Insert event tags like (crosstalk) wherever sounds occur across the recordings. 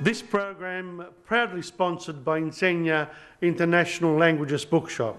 This program proudly sponsored by Insegna International Languages Bookshop.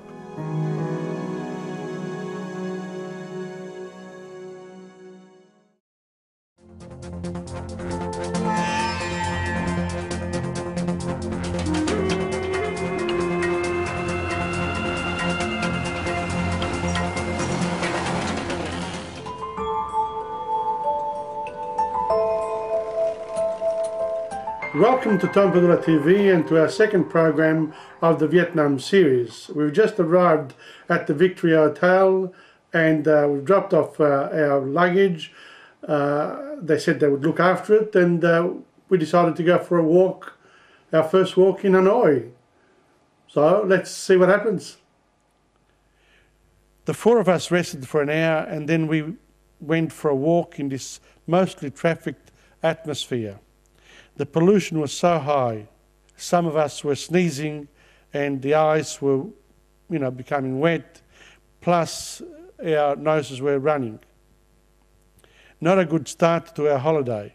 Welcome to Tom Padula TV and to our second program of the Vietnam series. We've just arrived at the Victoria Hotel and uh, we've dropped off uh, our luggage. Uh, they said they would look after it and uh, we decided to go for a walk, our first walk in Hanoi. So let's see what happens. The four of us rested for an hour and then we went for a walk in this mostly trafficked atmosphere. The pollution was so high, some of us were sneezing and the eyes were, you know, becoming wet, plus our noses were running. Not a good start to our holiday.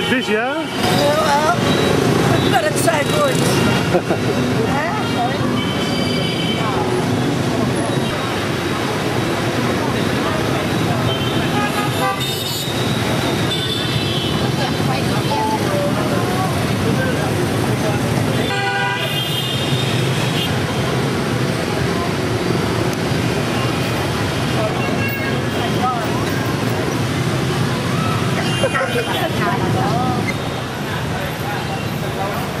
Bit busy, huh? Well, but it's so good. Yeah, Thank you.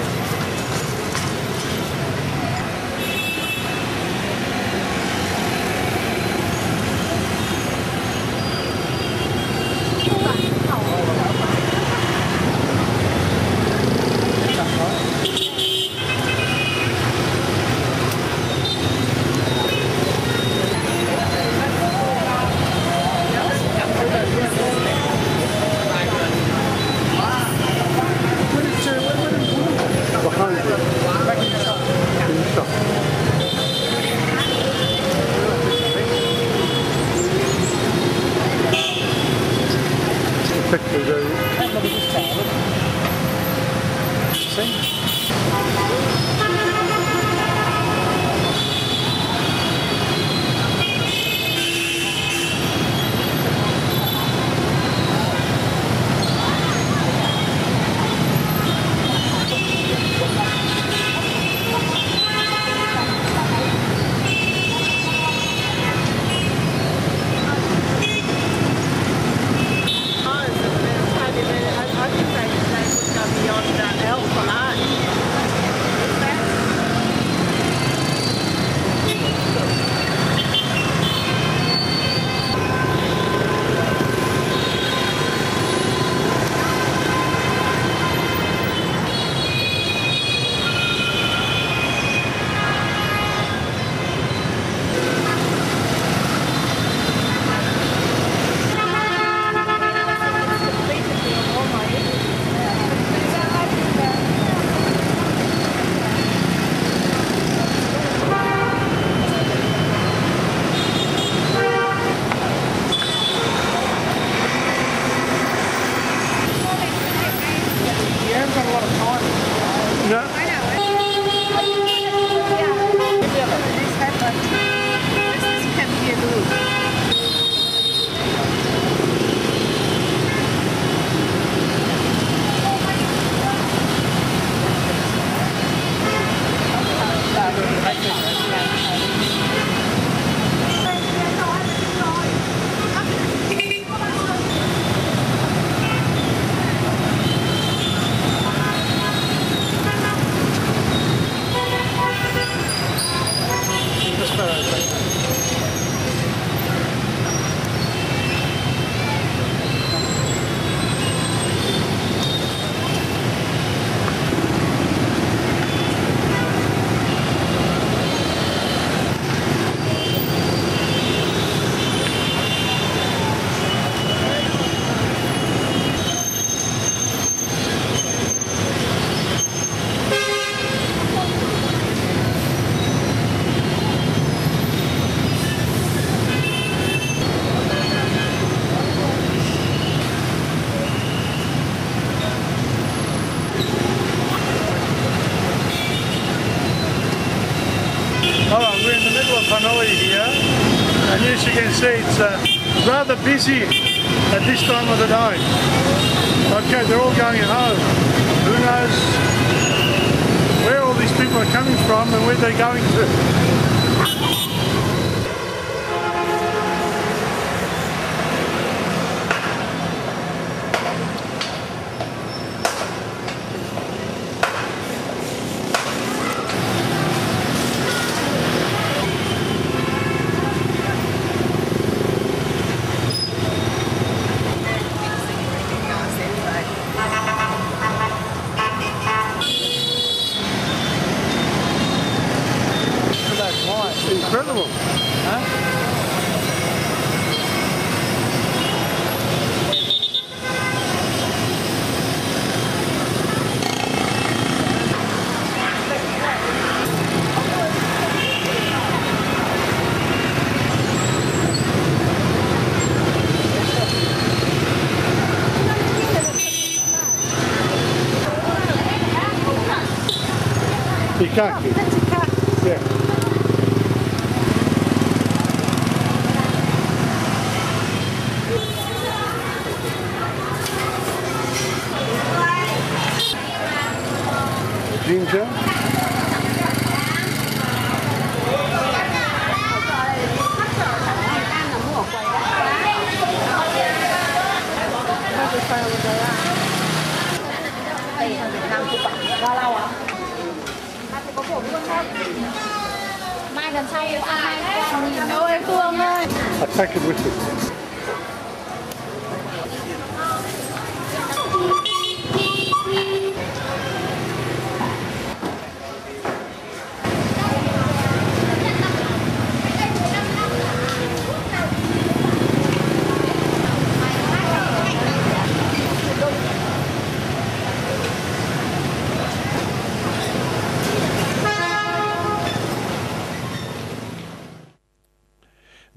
Alright, we're in the middle of Hanoi here and as you can see it's uh, rather busy at this time of the day. Okay, they're all going home. Who knows where all these people are coming from and where they're going to. Pikaki. Yeah. I take it with me.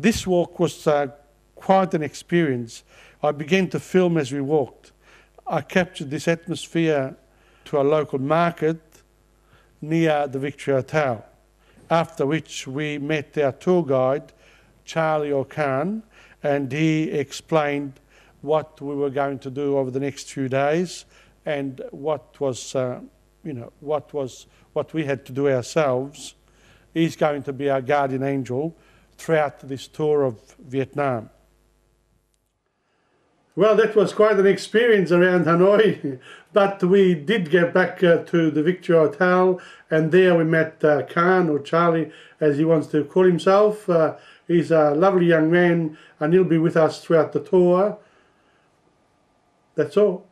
This walk was uh, quite an experience. I began to film as we walked. I captured this atmosphere to a local market near the Victoria Hotel, after which we met our tour guide, Charlie O'Khan, and he explained what we were going to do over the next few days and what was, uh, you know, what was what we had to do ourselves. He's going to be our guardian angel throughout this tour of Vietnam. Well, that was quite an experience around Hanoi, (laughs) but we did get back uh, to the Victoria Hotel, and there we met uh, Khan or Charlie, as he wants to call himself. Uh, he's a lovely young man, and he'll be with us throughout the tour. That's all.